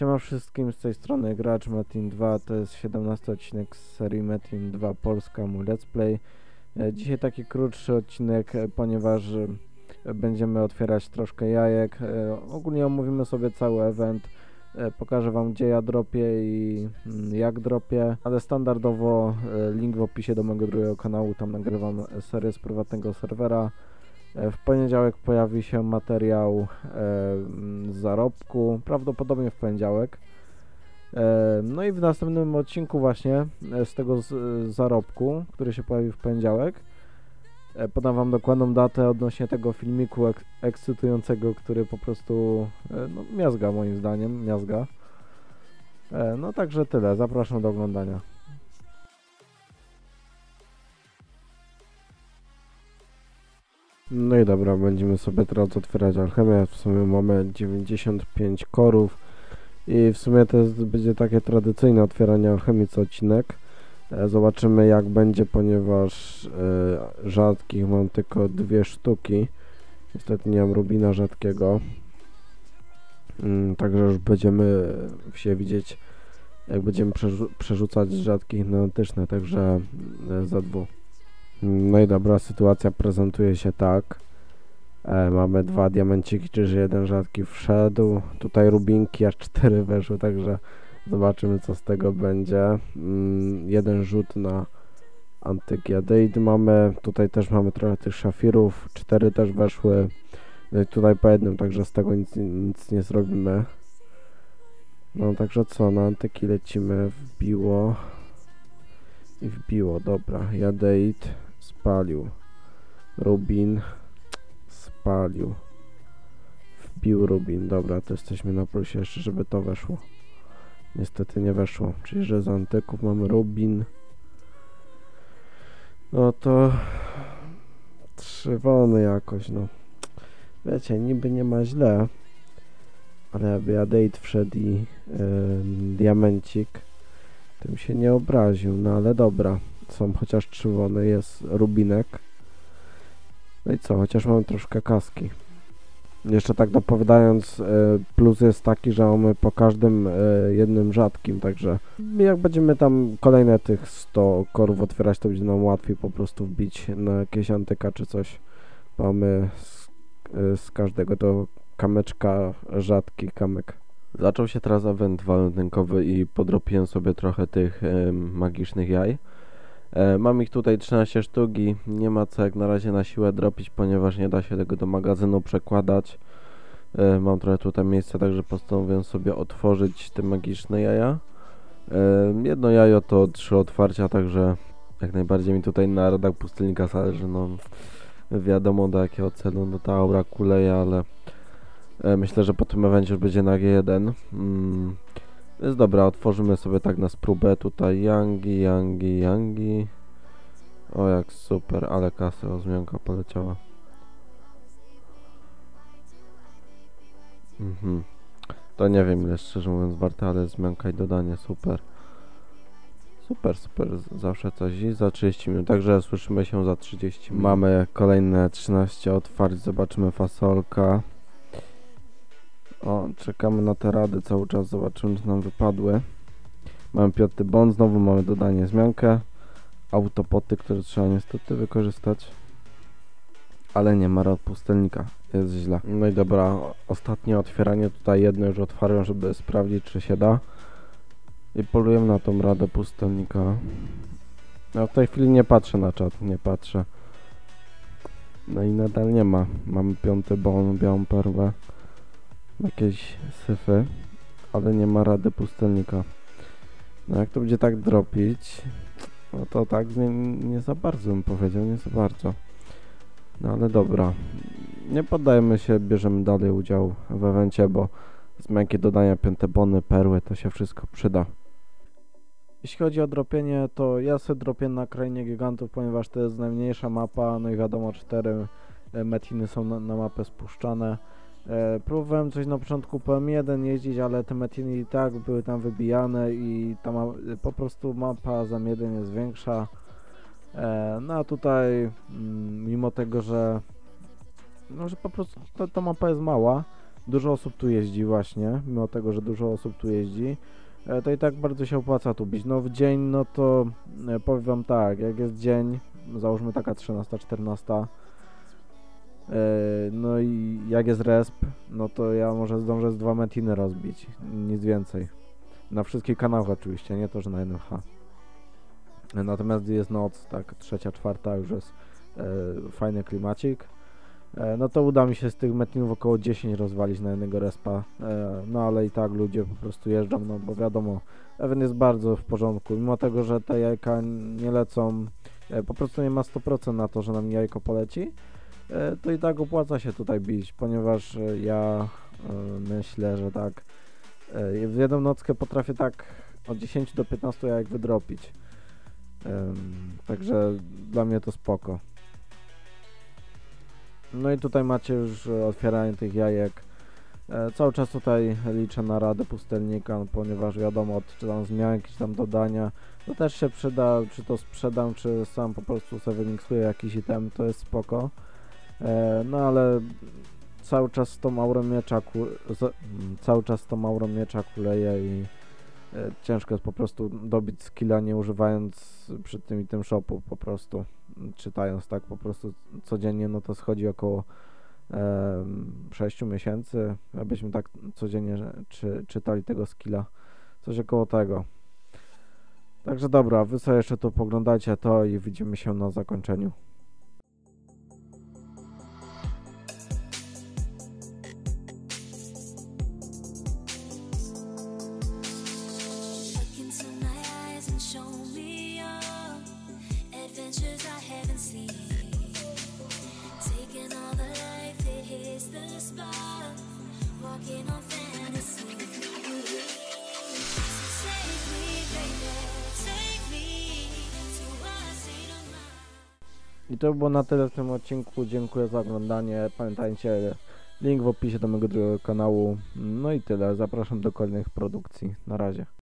Siema wszystkim, z tej strony Gracz Metin 2, to jest 17 odcinek z serii Metin 2 Polska mój Let's Play. E, Dzisiaj taki krótszy odcinek, e, ponieważ e, będziemy otwierać troszkę jajek. Ogólnie omówimy sobie cały event, pokażę wam gdzie ja dropię i mm, jak dropię, ale standardowo link w opisie do mojego drugiego kanału, tam nagrywam serię z prywatnego serwera. E, W poniedziałek pojawi się materiał e, z zarobku, prawdopodobnie w poniedziałek. E, no i w następnym odcinku właśnie z tego z, zarobku, który się pojawi w poniedziałek, podam wam dokładną datę odnośnie tego filmiku ek, ekscytującego, który po prostu no, miazga moim zdaniem, miazga. No także tyle, zapraszam do oglądania. No i dobra, będziemy sobie teraz otwierać alchemię. W sumie mamy 95 korów i w sumie to jest, będzie takie tradycyjne otwieranie alchemii co odcinek. E, Zobaczymy jak będzie, ponieważ e, rzadkich mam tylko dwie sztuki. Niestety nie mam rubina rzadkiego. Mm, także już będziemy się widzieć jak będziemy przerzu- przerzucać rzadkich na antyczne, także e, za dwu. No i dobra, sytuacja prezentuje się tak. E, mamy dwa diamenciki, czyli jeden rzadki wszedł. Tutaj rubinki aż cztery weszły, także zobaczymy co z tego będzie. Mm, jeden rzut na antygiadeid mamy. Tutaj też mamy trochę tych szafirów. Cztery też weszły. No i tutaj po jednym, także z tego nic, nic nie zrobimy. No także co, na antyki lecimy. Wbiło. I wbiło, dobra. Jadeit spalił. Rubin spalił. Wbił Rubin. Dobra, to jesteśmy na plusie jeszcze, żeby to weszło. Niestety nie weszło. Czyli, że z antyków mamy Rubin. No to trzy wony jakoś, no. Wiecie, niby nie ma źle, ale jakby Jadeit wszedł i ym, diamencik, tym się nie obraził, no ale dobra. Są chociaż wony, jest rubinek. No i co, chociaż mam troszkę kaski. Jeszcze tak dopowiadając, e, plus jest taki, że mamy po każdym e, jednym rzadkim, także jak będziemy tam kolejne tych 100 korów otwierać, to będzie nam łatwiej po prostu wbić na jakieś antyka czy coś. Mamy z, e, z każdego to kamyczka rzadki kamyk. Zaczął się teraz event walentynkowy i podropiłem sobie trochę tych magicznych jaj. E, mam ich tutaj 13 sztuki, nie ma co jak na razie na siłę dropić, ponieważ nie da się tego do magazynu przekładać. E, mam trochę tutaj miejsca, także postanowiłem sobie otworzyć te magiczne jaja. E, jedno jajo to trzy otwarcia, także jak najbardziej mi tutaj na radach pustelnika zależy, no wiadomo do jakiego celu, no ta aura kuleje, ale myślę, że po tym evencie już będzie na G1. Mm. Więc dobra, otworzymy sobie tak na spróbę tutaj Yangi, Yangi, Yangi. O jak super, ale kasy o zmianka poleciała. Mhm. To nie wiem ile szczerze mówiąc warte, ale zmianka i dodanie super. Super, super, zawsze coś i za 30 minut, także słyszymy się za 30 minut. Mamy kolejne 13 otwarć, zobaczymy fasolka. O, czekamy na te rady cały czas, zobaczymy czy nam wypadły. Mamy piąty bond, znowu mamy dodanie zmiankę. Autopoty, które trzeba niestety wykorzystać. Ale nie ma rad pustelnika, jest źle. No i dobra, ostatnie otwieranie, tutaj jedno już otwarłem, żeby sprawdzić czy się da. I polujemy na tą radę pustelnika. Ja w tej chwili nie patrzę na czat, nie patrzę. No i nadal nie ma. Mamy piąty bon, białą perłę jakieś syfy, ale nie ma rady pustelnika. No jak to będzie tak dropić, no to tak nie, nie za bardzo bym powiedział, nie za bardzo. No ale dobra, nie poddajemy się, bierzemy dalej udział w evencie, bo zmianki dodania piątebony, perły, to się wszystko przyda. Jeśli chodzi o dropienie, to ja sobie dropię na krainie gigantów, ponieważ to jest najmniejsza mapa, no i wiadomo, cztery e, metiny są na, na mapę spuszczane. E, próbowałem coś na początku PM1 jeździć, ale te metiny i tak były tam wybijane i ta ma, po prostu mapa za M1 jest większa. E, no a tutaj mm, mimo tego, że no, że po prostu ta, ta mapa jest mała, dużo osób tu jeździ właśnie, mimo tego, że dużo osób tu jeździ, e, to i tak bardzo się opłaca tu być. No w dzień, no to e, powiem wam tak, jak jest dzień, załóżmy taka 13, 14, e, no i jak jest resp, no to ja może zdążę z dwa metiny rozbić, nic więcej. Na wszystkich kanałach oczywiście, nie to, że na NH. Natomiast jest noc, tak trzecia, czwarta, już jest e, fajny klimacik. E, no to uda mi się z tych metinów około 10 rozwalić na jednego respa. E, no ale i tak ludzie po prostu jeżdżą, no bo wiadomo, event jest bardzo w porządku. Mimo tego, że te jajka nie lecą, e, po prostu nie ma 100% na to, że nam jajko poleci, e, to i tak opłaca się tutaj bić, ponieważ e, ja e, myślę, że tak e, w jedną nockę potrafię tak od 10 do 15 jajek wydropić. Także dla mnie to spoko. No i tutaj macie już e, otwieranie tych jajek. E, cały czas tutaj liczę na radę pustelnika, no, ponieważ wiadomo, czy tam zmian, jakieś tam dodania, to też się przyda, czy to sprzedam, czy sam po prostu sobie wymiksuję jakiś item, to jest spoko. E, no ale cały czas tą aurą miecza, mm, cały czas miecza kuleję i e, ciężko jest po prostu dobić skilla nie używając przy tym item shopu po prostu czytając tak po prostu codziennie no to schodzi około e, 6 miesięcy abyśmy tak codziennie czy, czytali tego skilla. Coś około tego. Także dobra wy sobie jeszcze tu poglądajcie to i widzimy się na zakończeniu I to było na tyle w tym odcinku. Dziękuję za oglądanie. Pamiętajcie, link w opisie do mojego drugiego kanału. No i tyle. Zapraszam do kolejnych produkcji. Na razie.